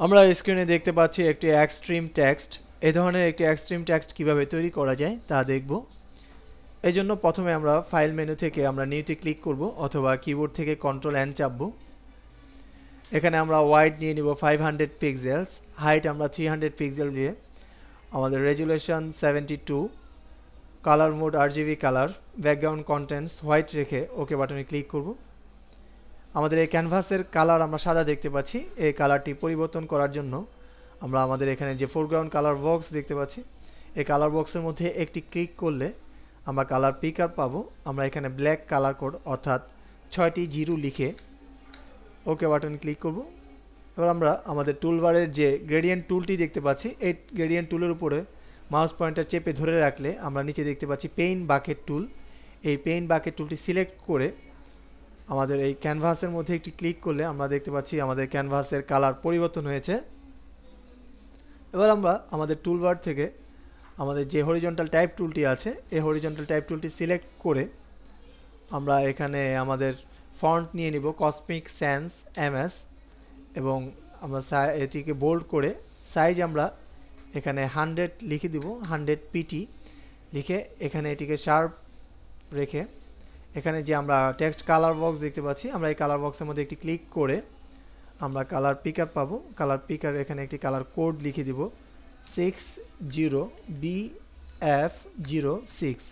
আমরা স্ক্রিনে দেখতে পাচ্ছি একটি এক্সট্রিম টেক্সট এ ধরনের একটি এক্সট্রিম টেক্সট কীভাবে তৈরি করা যায় তা দেখব। এই জন্য প্রথমে আমরা ফাইল মেনু থেকে আমরা নিউতে ক্লিক করব অথবা কিবোর্ড থেকে কন্ট্রোল এন চাপব। এখানে আমরা ওয়াইড নিয়ে নিব ফাইভ হান্ড্রেড পিক্সেলস হাইট আমরা থ্রি হান্ড্রেড পিক্সেল দিয়ে। আমাদের resolution seventy two colour mode RGB colour background contents white রেখে ওকে বাটনে ক্লিক করব। আমাদের এই ক্যানভাসের কালার আমরা সাদা দেখতে পাচ্ছি। এই কালারটি পরিবর্তন করার জন্য আমরা আমাদের এখানে যে ফোরগ্রাউন্ড কালার বক্স দেখতে পাচ্ছি, এই কালার বক্সের মধ্যে একটি ক্লিক করলে আমরা কালার পিক পিকার পাবো। আমরা এখানে ব্ল্যাক কালার কোড অর্থাৎ ছয়টি জিরো লিখে ওকে বাটন ক্লিক করব। এবার আমরা আমাদের টুলবারের যে গ্রেডিয়েন্ট টুলটি দেখতে পাচ্ছি, এই গ্রেডিয়েন্ট টুলের উপরে মাউস পয়েন্টার চেপে ধরে রাখলে আমরা নিচে দেখতে পাচ্ছি পেইন বাকেট টুল এই পেইন বাকেট টুলটি সিলেক্ট করে আমাদের এই ক্যানভাসের মধ্যে একটি ক্লিক করলে আমরা দেখতে পাচ্ছি আমাদের ক্যানভাসের কালার পরিবর্তন হয়েছে। এবার আমরা আমাদের টুলবার থেকে আমাদের যে হরিজন্টাল টাইপ টুলটি আছে, এই হরিজন্টাল টাইপ টুলটি সিলেক্ট করে আমরা এখানে আমাদের ফন্ট নিয়ে নিব কসমিক স্যান্স এমএস এবং আমরা এটিকে বোল্ড করে সাইজ আমরা এখানে হান্ড্রেড লিখে দিব হান্ড্রেড পিটি লিখে এখানে এটিকে শার্প রেখে এখানে যে আমরা টেক্সট কালার বক্স দেখতে পাচ্ছি, আমরা এই কালার বক্সের মধ্যে একটি ক্লিক করে আমরা কালার পিকার পাবো। কালার পিকার এখানে একটি কালার কোড লিখে দিব। Six zero B F zero six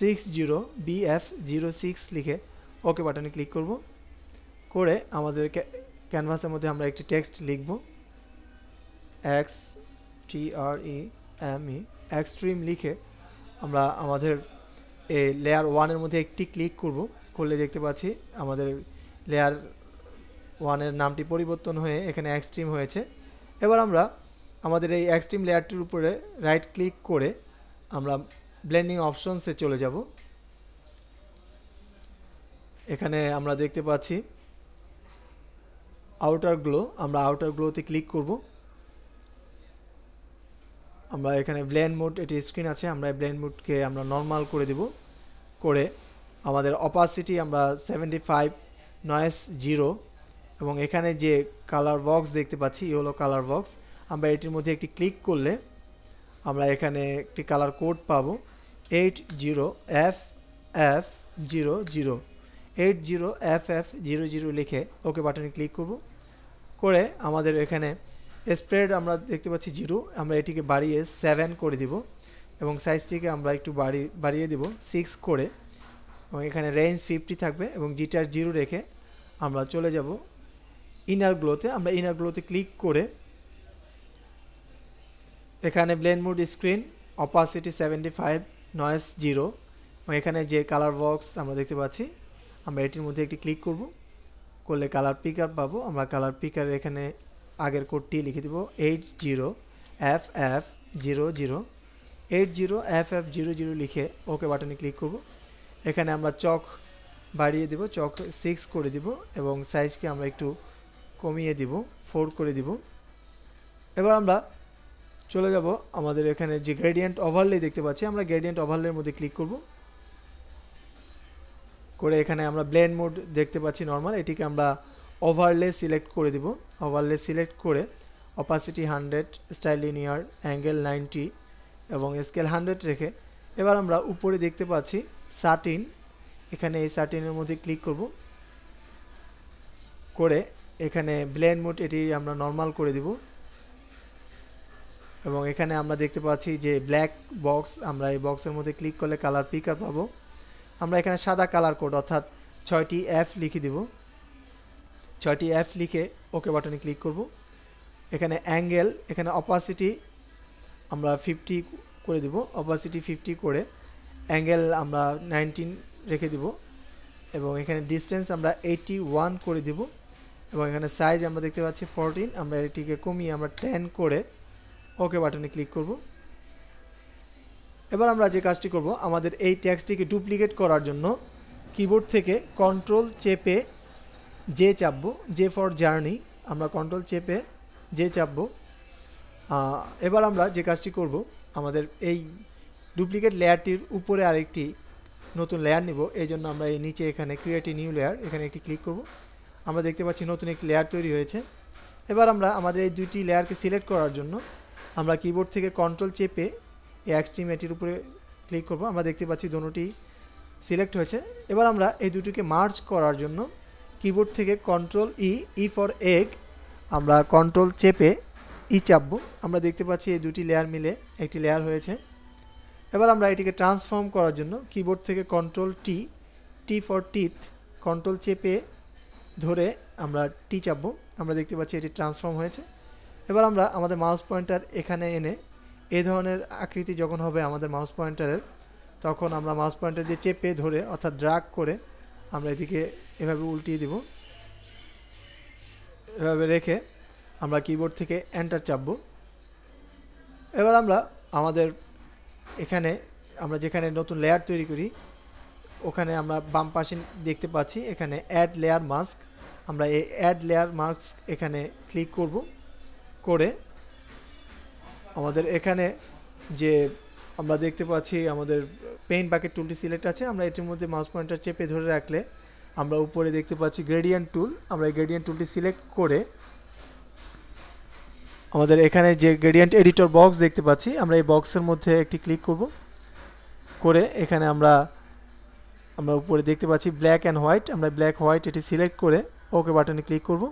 six zero B F zero six লিখে ওকে বাটনে ক্লিক করব। করে আমাদের ক্যানভাসের মধ্যে আমরা একটি টেক্সট লিখব। X T R E M E extreme লিখে আমরা আমাদের এই লেয়ার ওয়ানের মধ্যে একটি ক্লিক করব। করলে দেখতে পাচ্ছি আমাদের লেয়ার ওয়ানের নামটি পরিবর্তন হয়ে এখানে এক্সট্রিম হয়েছে। এবার আমরা আমাদের এই এক্সট্রিম লেয়ারটির উপরে রাইট ক্লিক করে আমরা ব্লেন্ডিং অপশনসে চলে যাব। এখানে আমরা দেখতে পাচ্ছি আউটার গ্লো আমরা আউটার গ্লোতে ক্লিক করব। আমরা এখানে ব্লেন্ড মোড এটি স্ক্রিন আছে, আমরা ব্লেন্ড মোডকে আমরা নর্মাল করে দেব। করে আমাদের অপাসিটি আমরা সেভেন্টি ফাইভ নয়েস জিরো এবং এখানে যে কালার বক্স দেখতে পাচ্ছি ইয়েলো কালার বক্স আমরা এটির মধ্যে একটি ক্লিক করলে আমরা এখানে একটি কালার কোড পাবো eight zero F F zero zero eight zero F F zero zero লিখে ওকে বাটনে ক্লিক করব। করে আমাদের এখানে স্প্রেড আমরা দেখতে পাচ্ছি জিরো আমরা এটিকে বাড়িয়ে সেভেন করে দিব। এবং সাইজটিকে আমরা একটু বাড়ি, বাড়িয়ে দিব সিক্স করে। এবং এখানে রেঞ্জ ফিফটি থাকবে এবং জিটার জিরো রেখে আমরা চলে যাব ইনার গ্লোতে আমরা ইনার গ্লোতে ক্লিক করে এখানে blend mode screen opacity seventy five noise zero এবং এখানে যে কালার বক্স আমরা দেখতে পাচ্ছি, আমরা এটির মধ্যে একটি ক্লিক করব। করলে কালার পিকার পাবো। আমরা কালার পিকার এখানে আগের কোডটি লিখে দেবো eight zero F F zero zero eight zero F F zero zero লিখে ওকে বাটনে ক্লিক করব। এখানে আমরা চক বাড়িয়ে দেব, চক সিক্স করে দিব এবং সাইজকে আমরা একটু কমিয়ে দিব ফোর করে দিব। এবার আমরা চলে যাব আমাদের এখানে যে গ্রেডিয়েন্ট ওভারলে দেখতে পাচ্ছি, আমরা গ্রেডিয়েন্ট ওভারলের মধ্যে ক্লিক করব। করে এখানে আমরা ব্লেন্ড মোড দেখতে পাচ্ছি নর্মাল এটিকে আমরা ওভারলে সিলেক্ট করে দিব। ওভারলে সিলেক্ট করে opacity hundred style linear angle ninety এবং স্কেল হান্ড্রেড রেখে এবার আমরা উপরে দেখতে পাচ্ছি সাটিন এখানে এই সাটিনের মধ্যে ক্লিক করব। করে এখানে ব্লেন্ড মোড এটি আমরা নর্মাল করে দিব। এবং এখানে আমরা দেখতে পাচ্ছি যে ব্ল্যাক বক্স আমরা এই বক্সের মধ্যে ক্লিক করলে কালার পিকার পাবো। আমরা এখানে সাদা কালার কোড অর্থাৎ ছয়টি এফ লিখে দিব। ছয়টি এফ লিখে ওকে বাটনে ক্লিক করব। এখানে অ্যাঙ্গেল এখানে অপাসিটি আমরা ফিফটি করে দিব অপাসিটি ফিফটি করে অ্যাঙ্গেল আমরা নাইনটিন রেখে দিব এবং এখানে ডিস্টেন্স আমরা এইটি ওয়ান করে দিব এবং এখানে সাইজ আমরা দেখতে পাচ্ছি ফোরটিন আমরা এটিকে কমিয়ে আমরা টেন করে ওকে বাটনে ক্লিক করব। এবার আমরা যে কাজটি করব, আমাদের এই ট্যাক্সটিকে ডুপ্লিকেট করার জন্য কিবোর্ড থেকে কন্ট্রোল চেপে যে চাপবো যে ফর জার্নি আমরা কন্ট্রোল চেপে যে চাপবো। এবার আমরা যে কাজটি করব, আমাদের এই ডুপ্লিকেট লেয়ারটির উপরে আরেকটি নতুন লেয়ার নিব। এই জন্য আমরা এই নিচে এখানে ক্রিয়েট নিউ লেয়ার এখানে একটি ক্লিক করব। আমরা দেখতে পাচ্ছি নতুন একটি লেয়ার তৈরি হয়েছে। এবার আমরা আমাদের এই দুইটি লেয়ারকে সিলেক্ট করার জন্য আমরা কিবোর্ড থেকে কন্ট্রোল চেপে এই এক্সট্রিম এটির উপরে ক্লিক করব। আমরা দেখতে পাচ্ছি দুটোটি সিলেক্ট হয়েছে। এবার আমরা এই দুটিকে মার্জ করার জন্য কিবোর্ড থেকে control E E for egg আমরা কন্ট্রোল চেপে ই চাপবো। আমরা দেখতে পাচ্ছি এই দুটি লেয়ার মিলে একটি লেয়ার হয়েছে। এবার আমরা এটিকে ট্রান্সফর্ম করার জন্য কিবোর্ড থেকে control T T for teeth control চেপে ধরে আমরা টি চাপবো। আমরা দেখতে পাচ্ছি এটি ট্রান্সফর্ম হয়েছে। এবার আমরা আমাদের মাউস পয়েন্টার এখানে এনে এ ধরনের আকৃতি যখন হবে আমাদের মাউস পয়েন্টারের তখন আমরা মাউস পয়েন্টার দিয়ে চেপে ধরে অর্থাৎ ড্রাগ করে আমরা এদিকে এভাবে উল্টিয়ে দিব। এভাবে রেখে আমরা কিবোর্ড থেকে এন্টার চাপবো। এবার আমরা আমাদের এখানে, আমরা যেখানে নতুন লেয়ার তৈরি করি, ওখানে আমরা বাম পাশে দেখতে পাচ্ছি এখানে অ্যাড লেয়ার মাস্ক আমরা এই অ্যাড লেয়ার মাস্ক এখানে ক্লিক করব। করে আমাদের এখানে যে আমরা দেখতে পাচ্ছি আমাদের পেইন্ট বাকেট টুলটি সিলেক্ট আছে, আমরা এটির মধ্যে মাউস পয়েন্টার চেপে ধরে রাখলে আমরা উপরে দেখতে পাচ্ছি গ্রেডিয়েন্ট টুল আমরা এই গ্রেডিয়েন্ট টুলটি সিলেক্ট করে আমাদের এখানে যে গ্রেডিয়েন্ট এডিটর বক্স দেখতে পাচ্ছি, আমরা এই বক্সের মধ্যে একটি ক্লিক করব। করে এখানে আমরা আমরা উপরে দেখতে পাচ্ছি ব্ল্যাক অ্যান্ড হোয়াইট আমরা ব্ল্যাক হোয়াইট এটি সিলেক্ট করে ওকে বাটনে ক্লিক করব।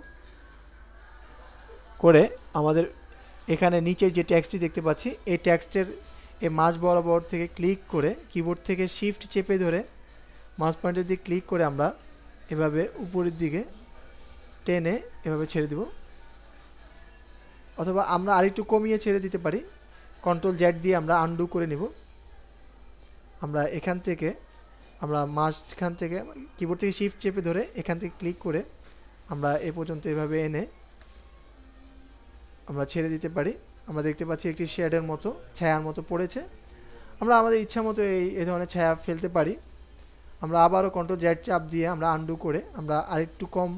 করে আমাদের এখানে নিচের যে ট্যাক্সটি দেখতে পাচ্ছি, এই ট্যাক্সটের এই মাঝ বরাবর থেকে ক্লিক করে কিবোর্ড থেকে শিফট চেপে ধরে মাউস পয়েন্টের দিকে ক্লিক করে আমরা এভাবে উপরের দিকে টেনে এভাবে ছেড়ে দেব। অথবা আমরা আরেকটু কমিয়ে ছেড়ে দিতে পারি। কন্ট্রোল জ্যাট দিয়ে আমরা আনডু করে নেব। আমরা এখান থেকে, আমরা মাঝখান থেকে কিবোর্ড থেকে শিফট চেপে ধরে এখান থেকে ক্লিক করে আমরা এ পর্যন্ত এভাবে এনে আমরা ছেড়ে দিতে পারি। আমরা দেখতে পাচ্ছি একটি শেডের মতো, ছায়ার মতো পড়েছে। আমরা আমাদের ইচ্ছা মতো এই, এ ধরনের ছায়া ফেলতে পারি। আমরা আবারও কন্ট্রোল জ্যাট চাপ দিয়ে আমরা আন্ডু করে আমরা আরেকটু কম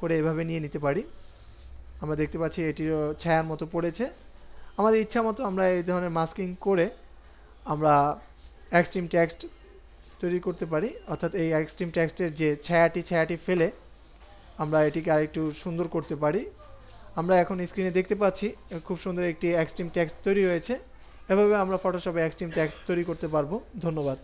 করে এভাবে নিয়ে নিতে পারি। আমরা দেখতে পাচ্ছি এটিরও ছায়ার মতো পড়েছে। আমাদের ইচ্ছা মতো আমরা এই ধরনের মাস্কিং করে আমরা এক্সট্রিম টেক্সট তৈরি করতে পারি। অর্থাৎ এই এক্সট্রিম টেক্সটের যে ছায়াটি ছায়াটি ফেলে আমরা এটিকে আরেকটু সুন্দর করতে পারি। আমরা এখন স্ক্রিনে দেখতে পাচ্ছি, খুব সুন্দর একটি এক্সট্রিম টেক্সট তৈরি হয়েছে। এভাবে আমরা ফটোশপে এক্সট্রিম টেক্সট তৈরি করতে পারব। ধন্যবাদ।